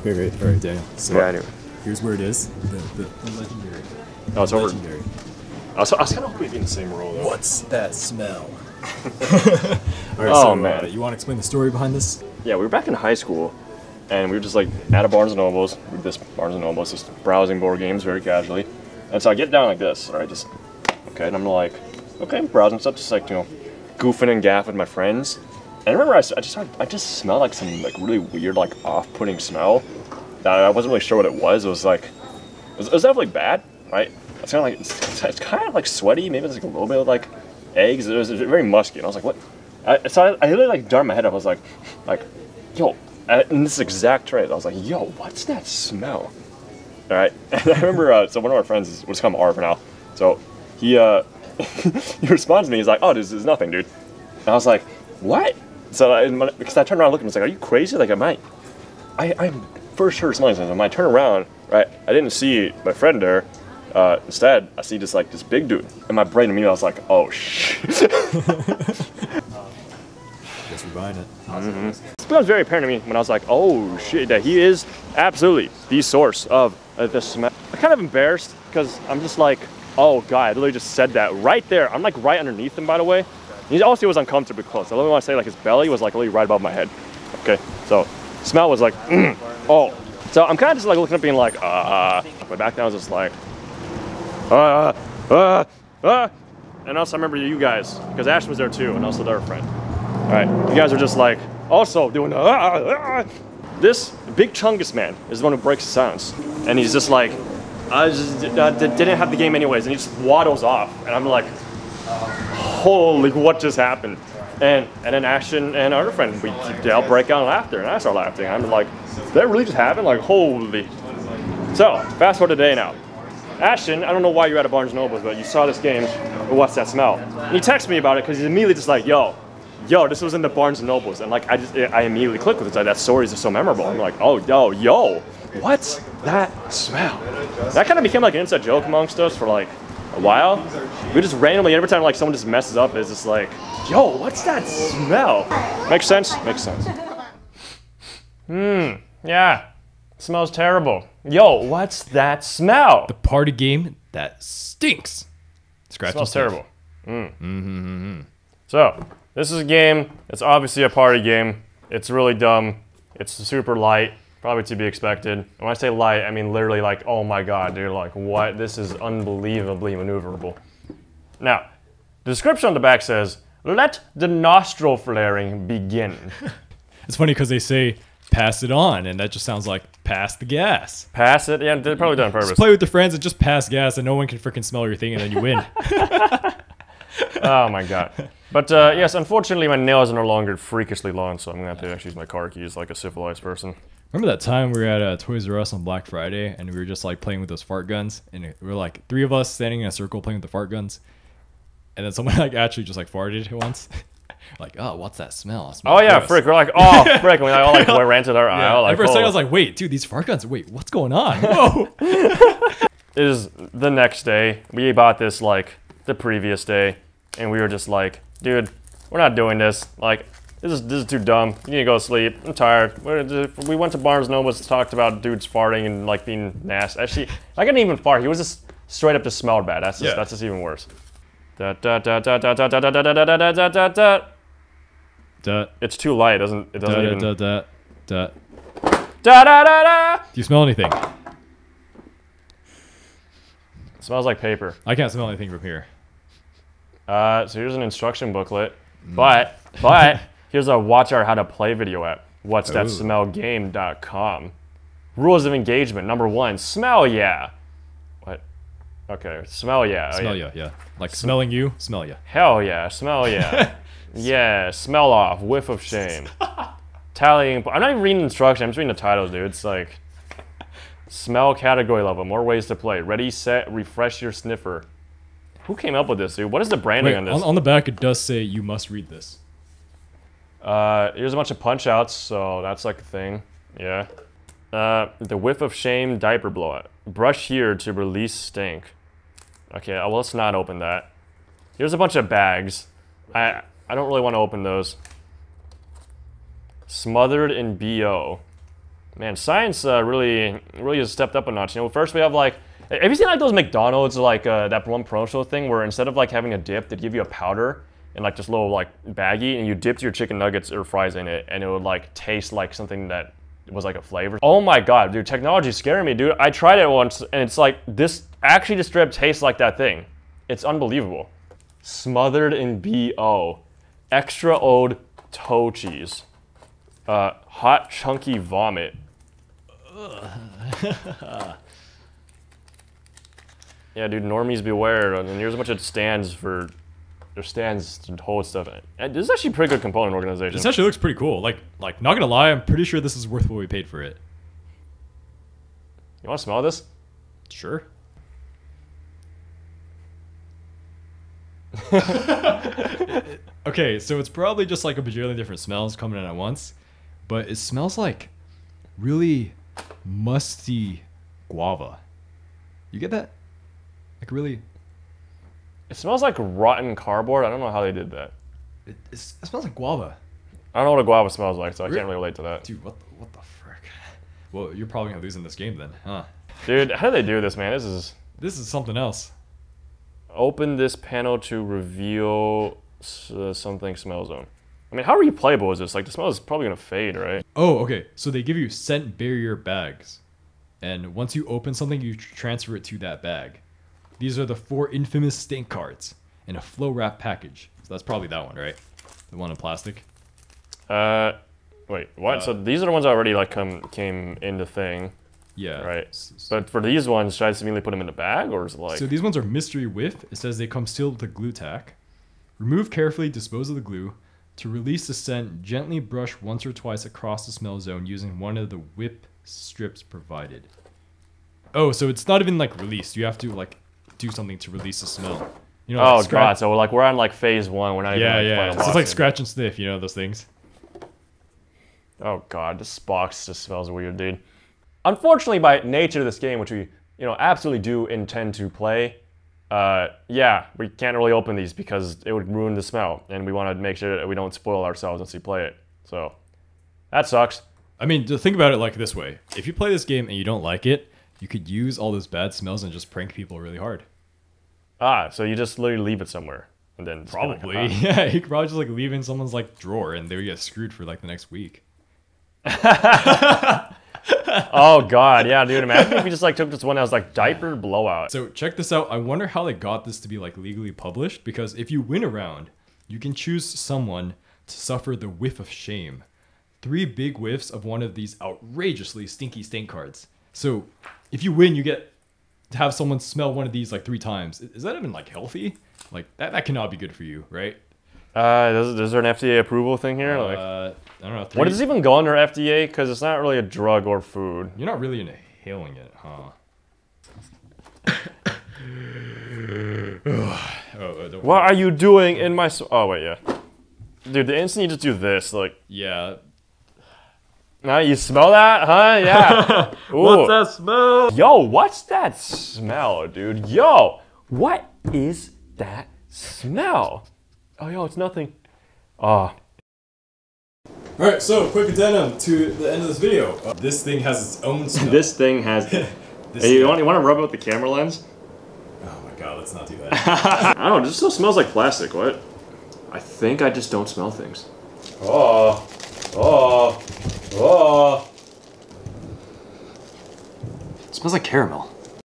Okay, great. All right, Daniel. So Yeah, anyway. here's where it is. The, the, the legendary. Oh, it's over. Legendary. I was, I was kind of hoping it'd be in the same role, though. What's that smell? All right, Oh, so, man. Uh, you want to explain the story behind this? Yeah, we were back in high school, and we were just like at a Barnes and Nobles, with this Barnes and Nobles, just browsing board games very casually. And so I get down like this, right? Just okay, and I'm like, okay, I'm browsing stuff, just like you know, goofing and gaffing with my friends. I remember I, I just started, I just smelled like some like really weird, like off-putting smell. That I wasn't really sure what it was. It was like, it was, it was definitely bad, right? It's kind of like it's, it's kind of like sweaty. Maybe it's like a little bit of like eggs. It was very musky, and I was like, what? I, so I, I literally like darted my head up. I was like, like, yo, in this exact trade, I was like, yo, what's that smell? All right, and I remember. Uh, so one of our friends call him R for now. So he uh, he responds to me. He's like, oh, this is nothing, dude. And I was like, what? So I, because I turned around, and looked, and I was like, are you crazy? Like, am I? I, I'm for sure smelling something. When I turn around, right, I didn't see my friend there. Uh, instead, I see just like this big dude. In my brain immediately, I was like, oh shit. Guess we're buying it. It becomes very apparent to me when I was like, oh shit, that he is absolutely the source of uh, this smell. I'm kind of embarrassed because I'm just like, oh god, I literally just said that right there. I'm like right underneath him, by the way. He also was uncomfortably close. I literally want to say like his belly was like literally right above my head. Okay, so smell was like, mm, oh. So I'm kind of just like looking up, being like, ah. But back I was just like, ah, ah, ah. And also I remember you guys because Ash was there too, and also their friend. All right, you guys are just like also doing. "Ah, ah, ah." This big chungus man is the one who breaks the sounds, and he's just like, I just uh, didn't have the game anyways, and he just waddles off, and I'm like, holy, what just happened? And and then Ashton and our friend, we they all break out laughter, and I start laughing. I'm like, did that really just happen? Like, holy. So fast forward to today now. Ashton, I don't know why you're at a Barnes Nobles, but you saw this game. What's that smell? And he texted me about it because he's immediately just like, yo, yo, this was in the Barnes Nobles, and like I just I immediately clicked with it. Like, that story is so memorable. I'm like, oh, yo, yo, what's that smell? That kind of became like an inside joke amongst us for like a while. We just randomly every time like someone just messes up, it's just like, yo, what's that smell? Makes sense. Makes sense. Hmm. Yeah. Smells terrible. Yo, what's that smell? The party game that stinks. Scratch smells and sniff. terrible. Mm. Mm-hmm. So, this is a game. It's obviously a party game. It's really dumb. It's super light, probably to be expected. And when I say light, I mean literally like, oh my god, dude, like what? This is unbelievably maneuverable. Now, the description on the back says, let the nostril flaring begin. It's funny because they say pass it on, and that just sounds like pass the gas. Pass it. Yeah, they're probably done on purpose. Just play with your friends and just pass gas, and no one can freaking smell your thing, and then you win. Oh my god. But uh, yes, unfortunately, my nails are no longer freakishly long, so I'm gonna have to actually use my car keys like a civilized person. Remember that time we were at uh, Toys R Us on Black Friday, and we were just like playing with those fart guns, and it- we were like three of us standing in a circle playing with the fart guns, and then someone like actually just like farted once. like, oh, what's that smell? Smell Oh yeah, gross." frick. We're like, oh frick. And we all like we ran to our Yeah. aisle. Like, At first, oh. I was like, wait, dude, these fart guns. Wait, what's going on? Whoa. it is the next day. We bought this like the previous day, and we were just like, dude, we're not doing this. Like, this is this is too dumb. You need to go to sleep. I'm tired. We went to Barnes Nobles, talked about dudes farting and like being nasty. Actually, I couldn't even fart. He was just straight up just smelled bad. That's just Yeah. that's just even worse. Da da da da da da da da da da da da da da da. It's too light. It doesn't it doesn't da, even da, da, da. da da da da. Do you smell anything? It smells like paper. I can't smell anything from here. Uh, so here's an instruction booklet, but but here's a watch our how to play video app. What's that smell game.com. Rules of engagement. Number one, smell yeah. What? Okay, smell oh, yeah. Oh, Smell ya, yeah. Like smelling you, smell yeah. Hell yeah, smell yeah. yeah, smell off, whiff of shame. Tallying. I'm not even reading the instruction. I'm just reading the titles, dude. It's like smell category level, more ways to play. Ready, set, refresh your sniffer. Who came up with this, dude? What is the branding Wait, on this? on, on the back it does say you must read this. Uh, here's a bunch of punch outs, so that's like a thing. Yeah. Uh, the whiff of shame diaper blowout. Brush here to release stink. Okay, uh, well, let's not open that. Here's a bunch of bags. I I don't really want to open those. Smothered in BO. Man, science uh, really, really has stepped up a notch. You know, first we have like, have you seen like those McDonald's like uh, that one promotional thing where instead of like having a dip, they give you a powder and like this little like baggie, and you dipped your chicken nuggets or fries in it, and it would like taste like something that was like a flavor. Oh my god, dude, technology's scaring me, dude. I tried it once, and it's like this actually just straight up tastes like that thing. It's unbelievable. Smothered in bo, extra old toe cheese, uh, hot chunky vomit. yeah, dude, normies beware. And here's how much it stands for. There stands to hold stuff. And this is actually a pretty good component organization. This actually looks pretty cool. Like, like not gonna lie, I'm pretty sure this is worth what we paid for it. You want to smell this? Sure. okay, so it's probably just like a bajillion different smells coming in at once, but it smells like really musty guava. You get that? Like really? It smells like rotten cardboard. I don't know how they did that. It, it's- it smells like guava, I don't know what a guava smells like, so I Re- can't really relate to that. dude. What the, what the frick? Well, you're probably gonna lose in this game then, huh? Dude, how do they do this, man? This is This is something else. open this panel to reveal uh, something smell zone. I mean, how replayable is this? Like, the smell is probably gonna fade, right? Oh, okay. So they give you scent barrier bags. And once you open something, you transfer it to that bag. These are the four infamous stink cards in a flow wrap package. So that's probably that one, right? The one in plastic. Uh, wait, what? Uh, so these are the ones that already like come came in the thing, Yeah. right? But for these ones, should I immediately put them in a bag, or is it like? So these ones are mystery whiff. It says they come sealed with a glue tack. Remove carefully, dispose of the glue. To release the scent, gently brush once or twice across the smell zone using one of the whip strips provided. Oh, so it's not even like released. You have to like do something to release the smell. You know, oh like, god, so we're like we're on like phase one. We're not Yeah, even. Like, yeah. final So it's like scratch and sniff. You know those things. Oh god, this box just smells weird, dude. Unfortunately, by nature of this game, which we you know absolutely do intend to play, uh, yeah, we can't really open these because it would ruin the smell, and we want to make sure that we don't spoil ourselves once we play it. So that sucks. I mean, think about it like this way: if you play this game and you don't like it, you could use all those bad smells and just prank people really hard. Ah, so you just literally leave it somewhere, and then like, Probably, "Ah." yeah. You could probably just like leave it in someone's like drawer, and they would get screwed for like the next week. oh god, yeah, dude. Imagine if you just like took this one that was like diaper blowout. So check this out. I wonder how they got this to be like legally published because if you win a round, you can choose someone to suffer the whiff of shame. Three big whiffs of one of these outrageously stinky stink cards. So if you win, you get to have someone smell one of these like three times. Is that even like healthy? Like that, that cannot be good for you, right? Uh, is, is there an FDA approval thing here? Like, Uh, I don't know. what does even go under FDA? Because it's not really a drug or food. You're not really inhaling it, huh? oh, What are you doing in my? s- Oh wait, yeah. Dude, the instant you just do this, like, Yeah. Now you smell that, huh? Yeah. what's that smell? Yo, what's that smell, dude? Yo, what is that smell? Oh, yo, it's nothing. Ah, Alright, so quick addendum to the end of this video. Uh, this thing has its own smell. this thing has. This hey, you want you want to rub out the camera lens? Oh my god, let's not do that. I don't know. This still smells like plastic. What? I think I just don't smell things. Oh, oh, oh. It smells like caramel.